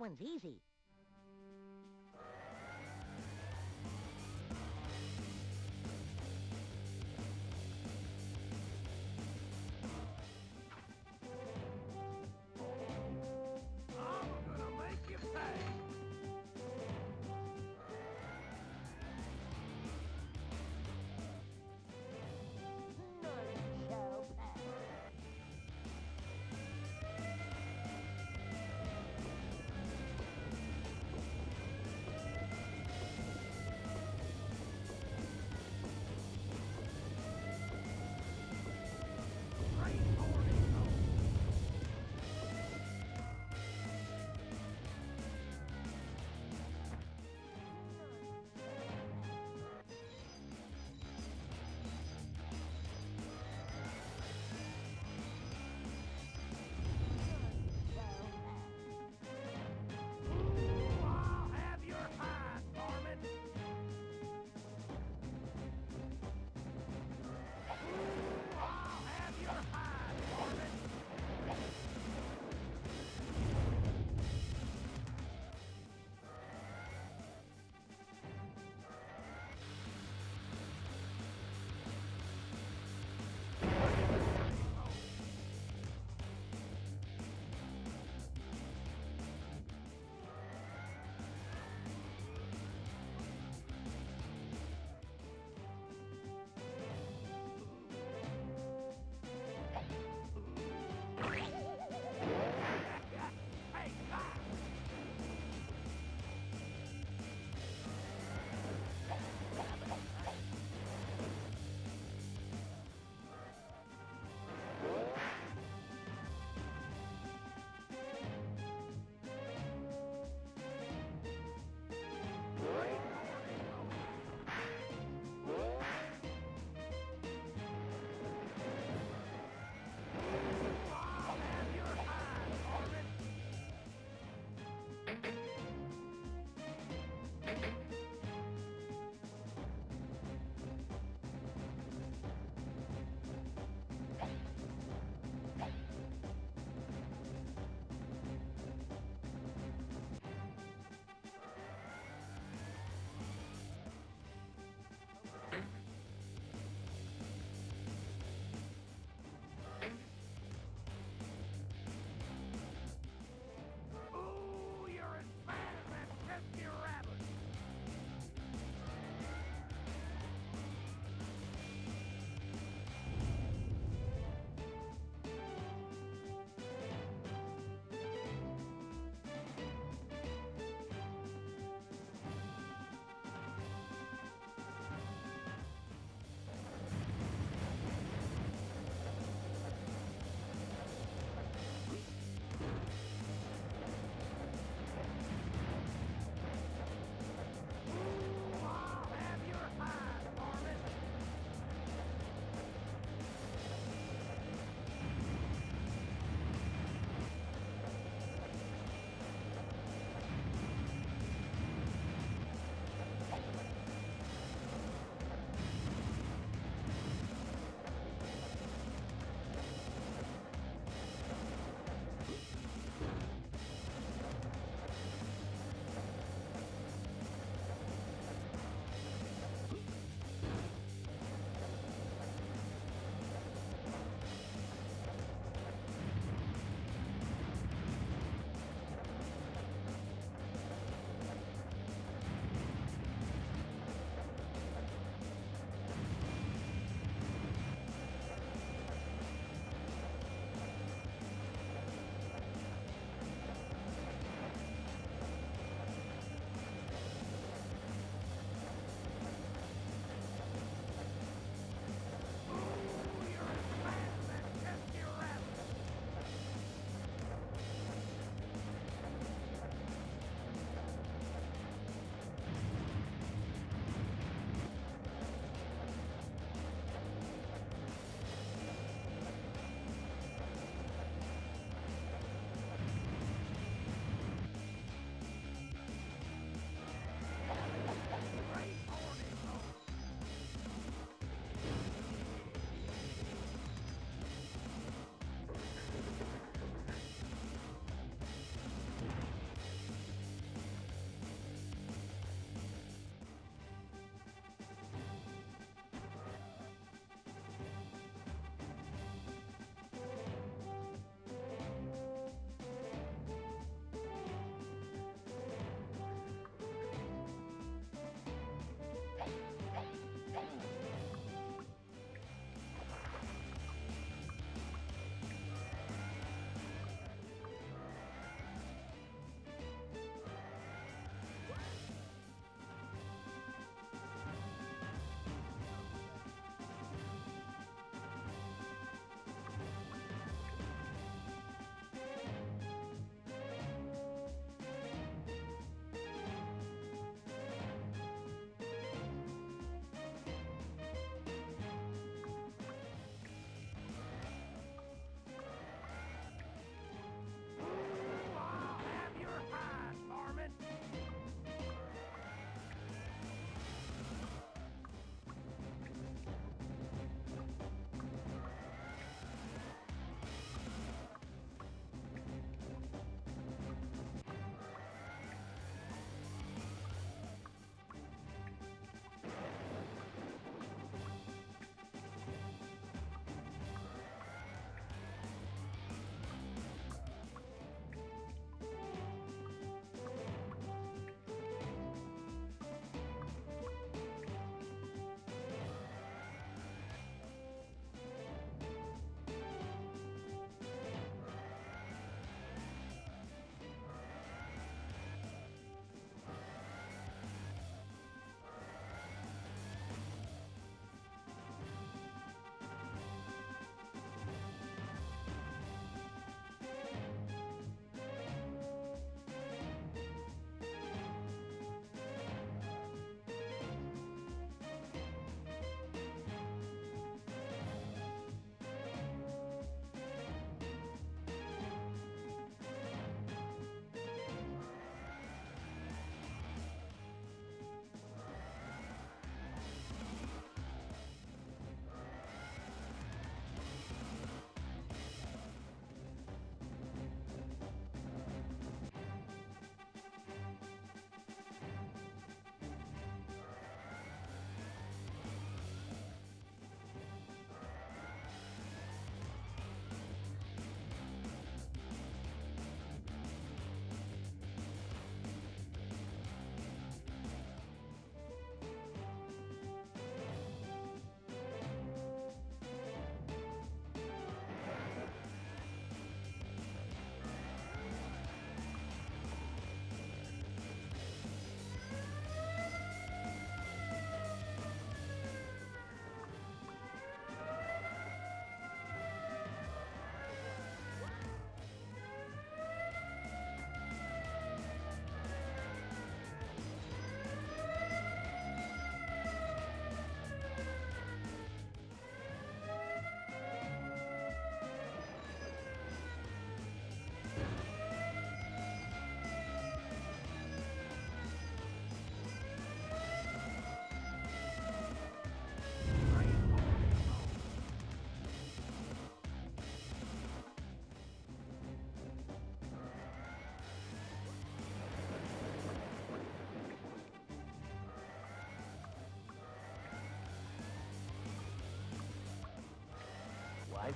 one's easy.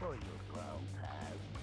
For your clown pass.